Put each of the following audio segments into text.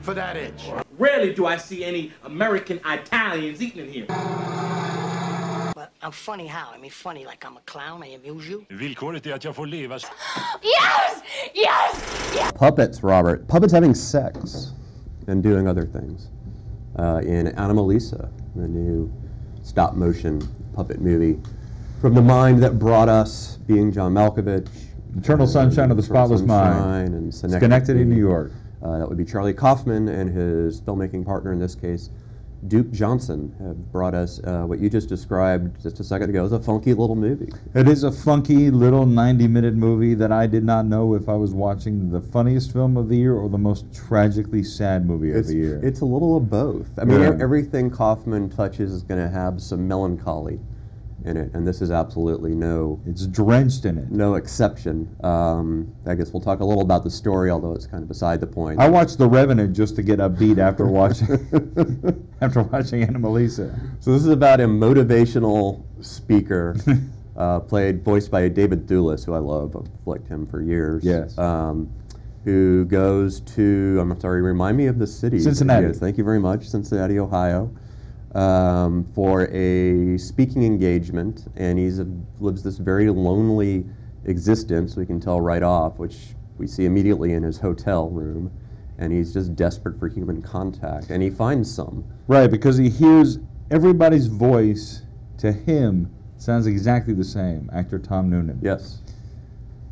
for that itch. Rarely do I see any American Italians eating in here. But I'm funny how? I mean, funny like I'm a clown, I amuse you. Villkoret är att jag får leva Yes! Yes! Puppets, Robert. Puppets having sex and doing other things. Uh, in Anomalisa, the new stop motion puppet movie. From the mind that brought us, being John Malkovich. Eternal Sunshine of the Eternal Spotless Mind. Sunshine And Synecdoche, New York. Uh, that would be Charlie Kaufman and his filmmaking partner in this case, Duke Johnson, have brought us uh, what you just described just a second ago as a funky little movie. It is a funky little 90 minute movie that I did not know if I was watching the funniest film of the year or the most tragically sad movie of the year. it's a little of both. I mean, Yeah. everything Kaufman touches is going to have some melancholy in it, and this is absolutely no it's drenched in it. no exception. Um, I guess we'll talk a little about the story, although it's kind of beside the point. I watched The Revenant just to get upbeat after watching after watching Anomalisa. So this is about a motivational speaker, uh, played voiced by David Thewlis, who I love. I've liked him for years. Yes. Um, who goes to? I'm sorry. Remind me of the city. Cincinnati. Thank you very much, Cincinnati, Ohio, um, for a speaking engagement, and he lives this very lonely existence. We can tell right off, which we see immediately in his hotel room. And he's just desperate for human contact, and he finds some. Right, because he hears everybody's voice to him sounds exactly the same. Actor Tom Noonan. Yes.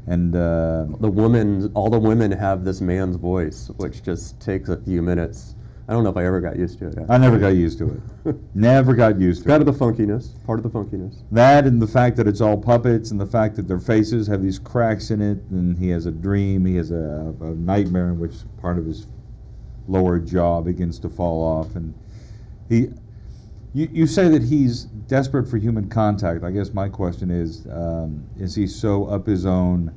And uh, the women, all the women have this man's voice, which just takes a few minutes. I don't know if I ever got used to it. I never got used to it. never got used to Kind it. of the funkiness, part of the funkiness. That and the fact that it's all puppets and the fact that their faces have these cracks in it and he has a dream, he has a, a nightmare in which part of his lower jaw begins to fall off and he you, you say that he's desperate for human contact. I guess my question is um, is he so up his own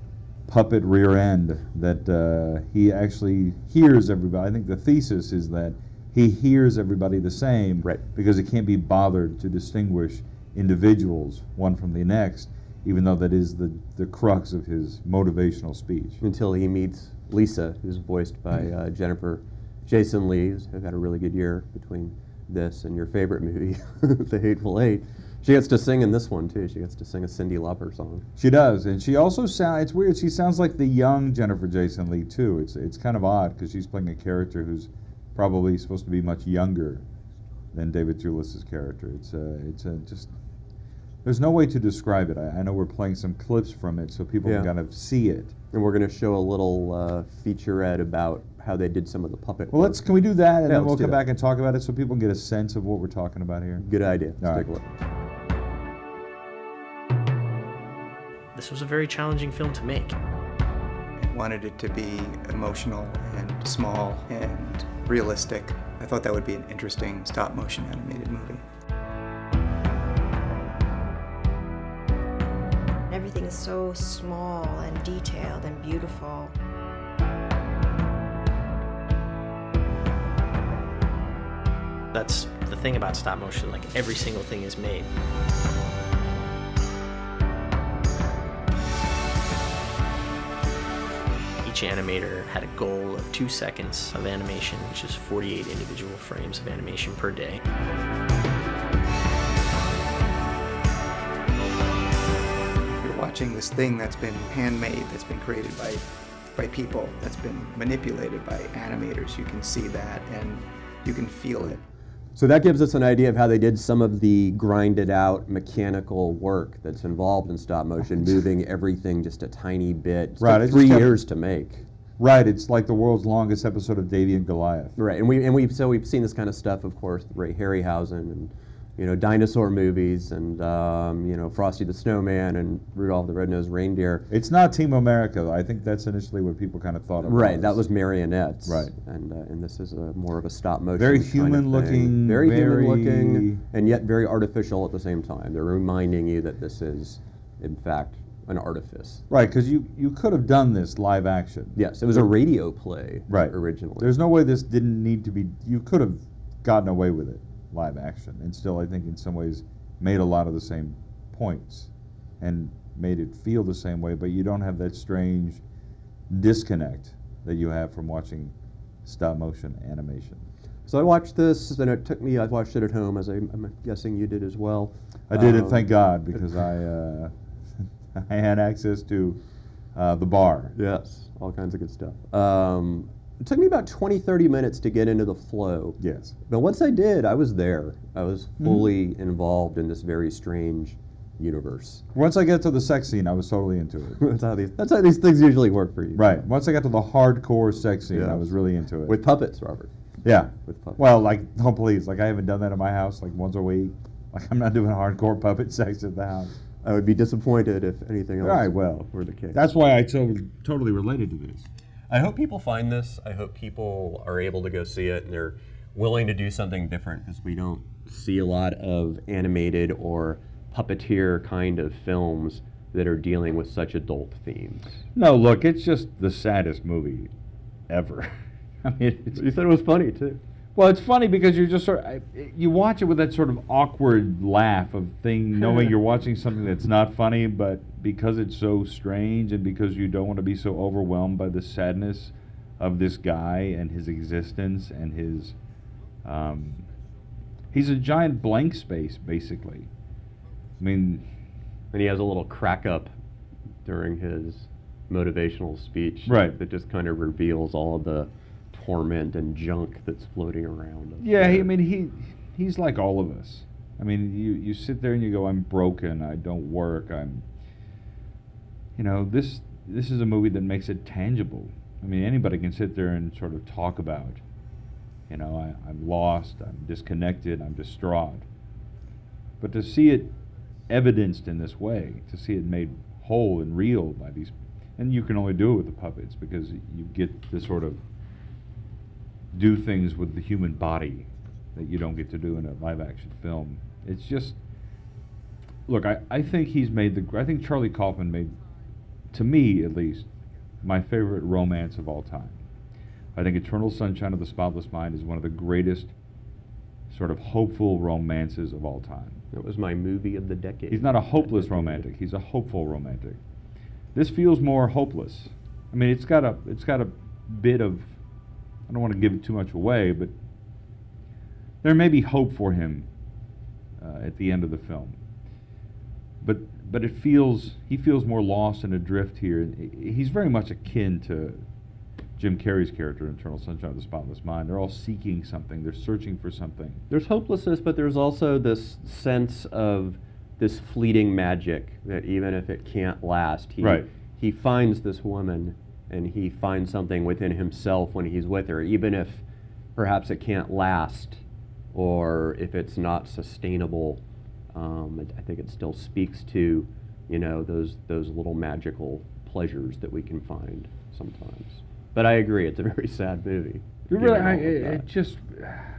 puppet rear end that uh, he actually hears everybody? I think the thesis is that he hears everybody the same Right. because he can't be bothered to distinguish individuals one from the next, even though that is the, the crux of his motivational speech. Until he meets Lisa, who's voiced by uh, Jennifer Jason Leigh, who's had a really good year between this and your favorite movie, The Hateful Eight. She gets to sing in this one too. She gets to sing a Cyndi Lauper song. She does, and she also sounds. It's weird. She sounds like the young Jennifer Jason Leigh too. It's it's kind of odd because she's playing a character who's probably supposed to be much younger than David Thewlis's character. It's uh, it's uh, just there's no way to describe it. I, I know we're playing some clips from it so people Yeah. can kind of see it. And we're going to show a little uh, featurette about how they did some of the puppet. Well, work. let's can we do that, and Yeah, then we'll come that. back and talk about it so people can get a sense of what we're talking about here. Good idea. Let's All take a look. This was a very challenging film to make. I wanted it to be emotional and small and realistic. I thought that would be an interesting stop motion animated movie. Everything is so small and detailed and beautiful. That's the thing about stop motion, like every single thing is made. Each animator had a goal of two seconds of animation, which is 48 individual frames of animation per day. You're watching this thing that's been handmade, that's been created by by people, that's been manipulated by animators. You can see that and you can feel it. So that gives us an idea of how they did some of the grinded out mechanical work that's involved in stop motion, moving everything just a tiny bit. It Right, three years to make. Right, it's like the world's longest episode of Davey and Goliath. Right, and we and we so we've seen this kind of stuff, of course, Ray Harryhausen and you know dinosaur movies and um, you know Frosty the Snowman and Rudolph the Red-Nosed Reindeer. It's not Team America. I think that's initially what people kind of thought of. Right, that was marionettes. Right. and uh, and this is a, more of a stop motion. Very human looking. very, very- human looking, and yet very artificial at the same time. They're reminding you that this is, in fact, an artifice. Right, because you, you could have done this live action. Yes, it was a radio play. Right. originally. There's no way this didn't need to be. You could have gotten away with it live action, and still, I think, in some ways, made a lot of the same points, and made it feel the same way. But you don't have that strange disconnect that you have from watching stop motion animation. So I watched this, and it took me. I watched it at home, as I, I'm guessing you did as well. I did, and Um, thank God, because I uh, I had access to uh, the bar. Yes, all kinds of good stuff. Um, it took me about 20, 30 minutes to get into the flow. Yes. But once I did, I was there. I was mm-hmm. fully involved in this very strange universe. Once I get to the sex scene, I was totally into it. that's how these. That's how these things usually work for you. Right. Once I got to the hardcore sex scene, Yeah. I was really into it. With puppets, Robert. yeah. With puppets. Well, like, don't please. Like, I haven't done that in my house like once a week. Like, I'm not doing hardcore puppet sex at the house. I would be disappointed if anything else Right, well, were the case. That's why I totally, totally related to this. I hope people find this. I hope people are able to go see it and they're willing to do something different because we don't see a lot of animated or puppeteer kind of films that are dealing with such adult themes. No, look, it's just the saddest movie ever. I mean, it's, You said it was funny too. Well, it's funny because you're just sort of, you watch it with that sort of awkward laugh of thing, knowing you're watching something that's not funny, but because it's so strange and because you don't want to be so overwhelmed by the sadness of this guy and his existence and his, um, he's a giant blank space basically. I mean, And he has a little crack up during his motivational speech. Right. That just kind of reveals all of the torment and junk that's floating around. Yeah, he, I mean, he he's like all of us. I mean, you you sit there and you go, "I'm broken. I don't work. I'm." You know, this this is a movie that makes it tangible. I mean, anybody can sit there and sort of talk about. You know, I, I'm lost. I'm disconnected. I'm distraught. But to see it evidenced in this way, to see it made whole and real by these, and you can only do it with the puppets because you get to sort of do things with the human body that you don't get to do in a live action film. It's just look, I, I think he's made the I think Charlie Kaufman made to me at least my favorite romance of all time. I think Eternal Sunshine of the Spotless Mind is one of the greatest sort of hopeful romances of all time. That was my movie of the decade. He's not a hopeless romantic. He's a hopeful romantic. This feels more hopeless. I mean, it's got a it's got a bit of I don't want to give it too much away, but there may be hope for him uh, at the end of the film. But but it feels he feels more lost and adrift here. He's very much akin to Jim Carrey's character in Eternal Sunshine of the Spotless Mind. They're all seeking something. They're searching for something. There's hopelessness, but there's also this sense of this fleeting magic that even if it can't last, he Right. he finds this woman and he finds something within himself when he's with her, even if perhaps it can't last or if it's not sustainable. Um, I think it still speaks to, you know, those those little magical pleasures that we can find sometimes. But I agree, it's a very sad movie. You really, I, it, it just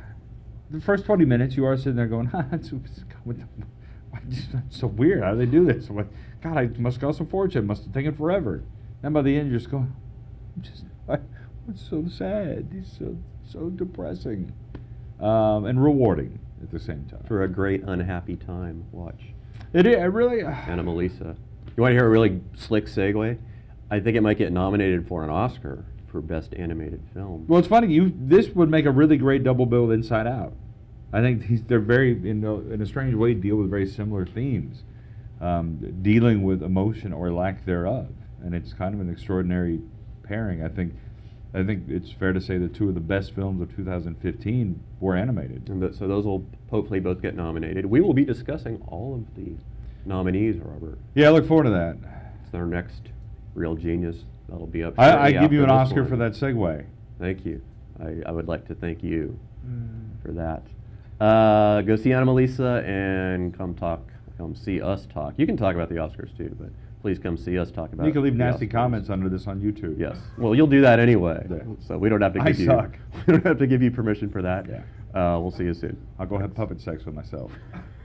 the first twenty minutes, you are sitting there going, "It's, it's, the- it's so weird. How do they do this? What, God, I must have cost a fortune. Must have taken forever." And by the end, you're just going, "Just, I, it's so sad. It's so so depressing, um, and rewarding at the same time." for a great unhappy time. Watch It, i- it really. Anomalisa. You want to hear a really slick segue? I think it might get nominated for an Oscar for best animated film. Well, it's funny. You this would make a really great double bill with Inside Out. I think these, they're very, in a, in a strange way, deal with very similar themes, um, dealing with emotion or lack thereof, and it's kind of an extraordinary pairing. I think, I think it's fair to say that two of the best films of 2015 were animated. And th- so those will hopefully both get nominated. We will be discussing all of the nominees, Robert. Yeah, I look forward to that. It's our next Reel Genius. That'll be up. I, I give you an Oscar one. for that segue. Thank you. I, I would like to thank you for that. Uh, go see Anomalisa and come talk. Come see us talk. You can talk about the Oscars too, but please come see us talk about. You can leave nasty Oscars. comments under this on YouTube. Yes. Well, you'll do that anyway, Yeah. so we don't have to I give you. suck. We don't have to give you permission for that. Yeah. Uh, we'll see you soon. I'll go have puppet sex with myself.